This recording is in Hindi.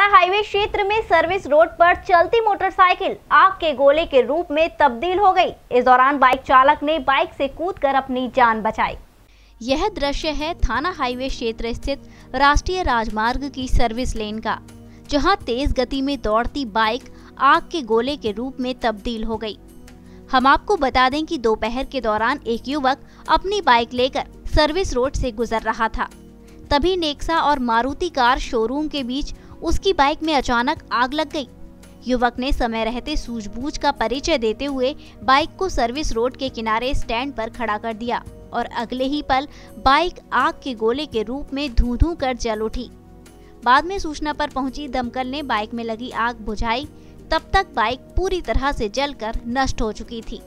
हाईवे क्षेत्र में सर्विस रोड पर चलती मोटरसाइकिल आग के गोले के रूप में तब्दील हो गई। इस दौरान बाइक चालक ने बाइक से कूदकर अपनी जान बचाई। यह दृश्य है थाना हाईवे क्षेत्र स्थित राष्ट्रीय राजमार्ग की सर्विस लेन का, जहाँ तेज गति में दौड़ती बाइक आग के गोले के रूप में तब्दील हो गई। हम आपको बता दें कि दोपहर के दौरान एक युवक अपनी बाइक लेकर सर्विस रोड से गुजर रहा था। तभी नेक्सा और मारुति कार शोरूम के बीच उसकी बाइक में अचानक आग लग गई। युवक ने समय रहते सूझबूझ का परिचय देते हुए बाइक को सर्विस रोड के किनारे स्टैंड पर खड़ा कर दिया और अगले ही पल बाइक आग के गोले के रूप में धू धू कर जल उठी। बाद में सूचना पर पहुँची दमकल ने बाइक में लगी आग बुझाई। तब तक बाइक पूरी तरह से जलकर नष्ट हो चुकी थी।